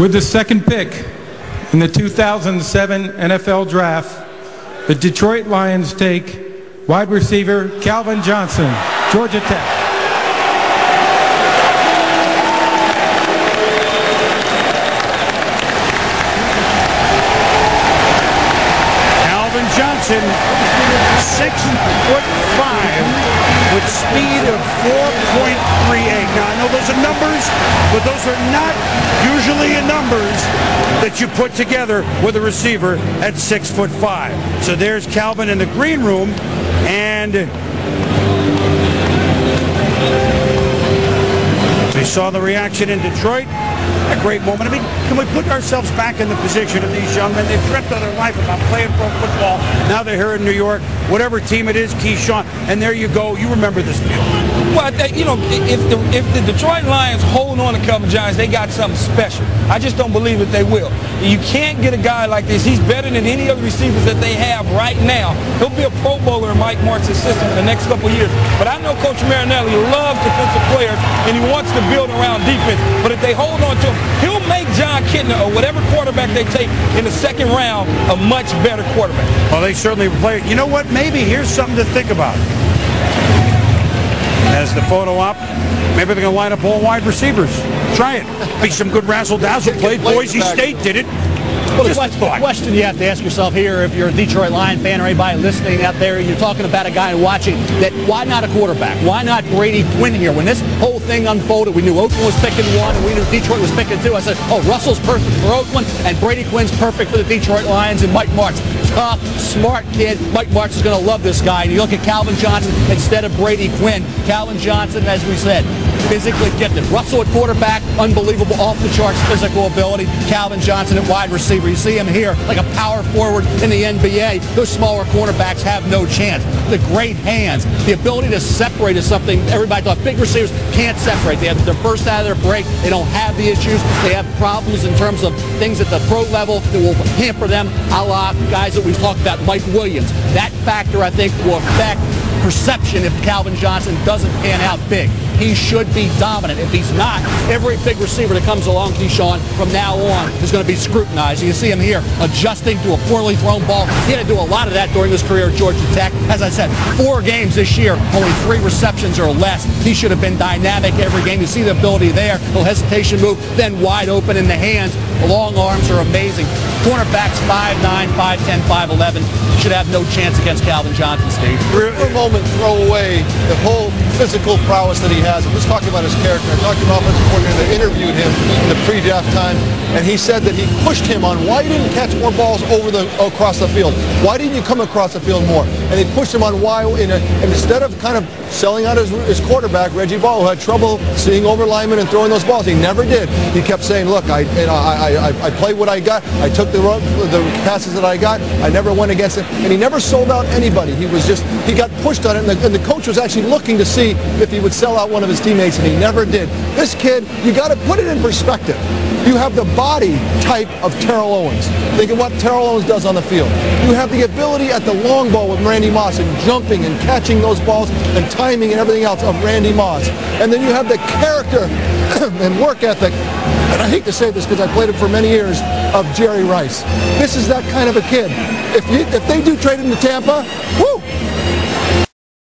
With the second pick in the 2007 NFL Draft, the Detroit Lions take wide receiver Calvin Johnson, Georgia Tech. Calvin Johnson, six foot five, with speed of 4.38. Now I know those are numbers, but those are not usually in numbers that you put together with a receiver at six foot five. So there's Calvin in the green room, and we saw the reaction in Detroit. A great moment. I mean, can we put ourselves back in the position of these young men? They've dreamt all their life about playing pro football. Now they're here in New York. Whatever team it is, Keyshawn, and there you go. You remember this deal. Well, you know, if the if the Detroit Lions hold on to Calvin Johnson, they got something special. I just don't believe that they will. You can't get a guy like this. He's better than any other receivers that they have right now. He'll be a Pro Bowler in Mike Martz's system in the next couple years. But I know Coach Marinelli loves defensive players, and he wants to build around defense. But if they hold on to him, he'll make or whatever quarterback they take in the second round a much better quarterback. Well, they certainly play. You know what? Maybe here's something to think about. As the photo op, maybe they're going to line up all wide receivers. Try it. Be some good razzle-dazzle play. Boise State did it. Well, the question, question, you have to ask yourself here, if you're a Detroit Lion fan or anybody listening out there, and you're talking about a guy watching that why not a quarterback? Why not Brady Quinn here? When this whole thing unfolded, we knew Oakland was picking one and we knew Detroit was picking two. I said, oh, Russell's perfect for Oakland and Brady Quinn's perfect for the Detroit Lions and Mike Martz. Tough, smart kid. Mike Martz is going to love this guy. And you look at Calvin Johnson instead of Brady Quinn. Calvin Johnson, as we said, physically gifted. Russell at quarterback, unbelievable off-the-charts physical ability. Calvin Johnson at wide receiver. You see him here like a power forward in the NBA. Those smaller cornerbacks have no chance. The great hands, the ability to separate is something everybody thought big receivers can't separate. They have their burst out of their break. They don't have the issues. They have problems in terms of things at the pro level that will hamper them, a la guys that we've talked about, Mike Williams. That factor, I think, will affect perception if Calvin Johnson doesn't pan out big. He should be dominant. If he's not, every big receiver that comes along, Keyshawn, from now on is going to be scrutinized. You see him here adjusting to a poorly thrown ball. He had to do a lot of that during his career at Georgia Tech. As I said, four games this year, only three receptions or less. He should have been dynamic every game. You see the ability there. Little hesitation move, then wide open in the hands. The long arms are amazing. Cornerbacks 5'9", 5'10", 5'11". Should have no chance against Calvin Johnson, Steve. For a moment, throw away the whole physical prowess that he has. I'm just talking about his character. I talked to an offensive coordinator that interviewed him in the pre-draft time, and he said that he pushed him on why you didn't catch more balls over the across the field. Why didn't you come across the field more? And he pushed him on why, in a, instead of kind of selling out his, his quarterback, Reggie Ball, who had trouble seeing over linemen and throwing those balls, he never did. He kept saying, "Look, I, you know, I, I, I played what I got. I took the the passes that I got. I never went against it, and he never sold out anybody. He was just he got pushed on it, and the, and the coach was actually looking to see if he would sell out one of his teammates, and he never did. This kid, you got to put it in perspective. You have the body type of Terrell Owens. Think of what Terrell Owens does on the field. You have the ability at the long ball with Randy Moss and jumping and catching those balls and timing and everything else of Randy Moss. And then you have the character and work ethic and I hate to say this because I played him for many years, of Jerry Rice. This is that kind of a kid. If, you, if they do trade him to Tampa, whoo,